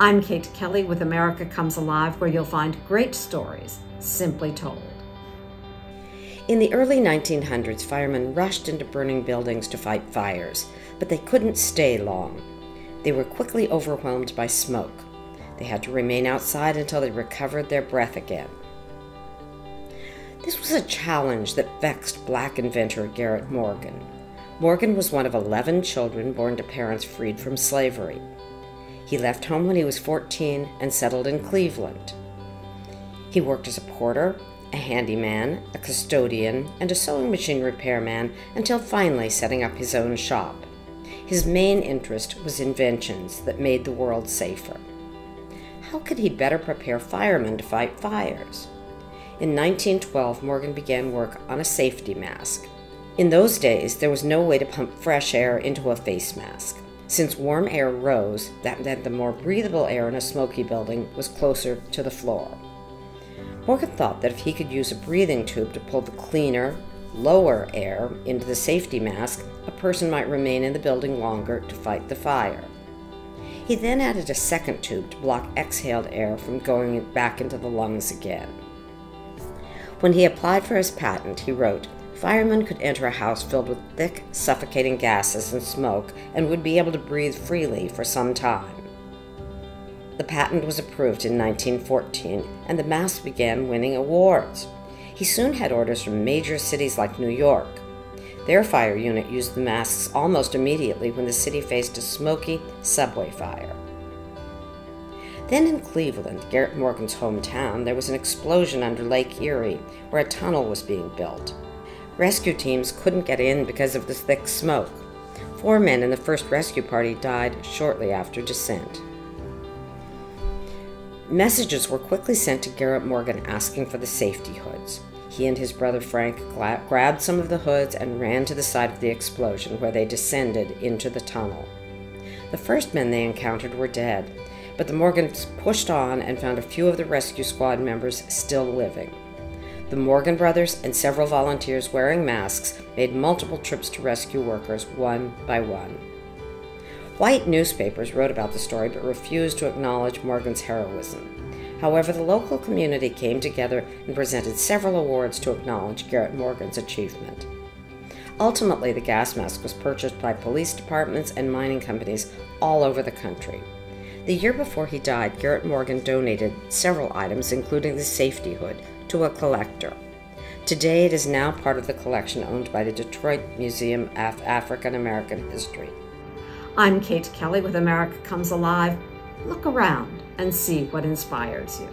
I'm Kate Kelly with America Comes Alive, where you'll find great stories simply told. In the early 1900s, firemen rushed into burning buildings to fight fires, but they couldn't stay long. They were quickly overwhelmed by smoke. They had to remain outside until they recovered their breath again. This was a challenge that vexed black inventor Garrett Morgan. Morgan was one of 11 children born to parents freed from slavery. He left home when he was 14 and settled in Cleveland. He worked as a porter, a handyman, a custodian, and a sewing machine repairman until finally setting up his own shop. His main interest was inventions that made the world safer. How could he better prepare firemen to fight fires? In 1912, Morgan began work on a safety mask. In those days, there was no way to pump fresh air into a face mask. Since warm air rose, that meant the more breathable air in a smoky building was closer to the floor. Morgan thought that if he could use a breathing tube to pull the cleaner, lower air into the safety mask, a person might remain in the building longer to fight the fire. He then added a second tube to block exhaled air from going back into the lungs again. When he applied for his patent, he wrote, Firemen could enter a house filled with thick, suffocating gases and smoke and would be able to breathe freely for some time. The patent was approved in 1914, and the mask began winning awards. He soon had orders from major cities like New York. Their fire unit used the masks almost immediately when the city faced a smoky subway fire. Then in Cleveland, Garrett Morgan's hometown, there was an explosion under Lake Erie where a tunnel was being built. Rescue teams couldn't get in because of the thick smoke. Four men in the first rescue party died shortly after descent. Messages were quickly sent to Garrett Morgan asking for the safety hoods. He and his brother Frank gra- grabbed some of the hoods and ran to the site of the explosion where they descended into the tunnel. The first men they encountered were dead, but the Morgans pushed on and found a few of the rescue squad members still living. The Morgan brothers and several volunteers wearing masks made multiple trips to rescue workers one by one. White newspapers wrote about the story but refused to acknowledge Morgan's heroism. However, the local community came together and presented several awards to acknowledge Garrett Morgan's achievement. Ultimately, the gas mask was purchased by police departments and mining companies all over the country. The year before he died, Garrett Morgan donated several items, including the safety hood, to a collector. Today, it is now part of the collection owned by the Detroit Museum of African American History. I'm Kate Kelly with America Comes Alive. Look around and see what inspires you.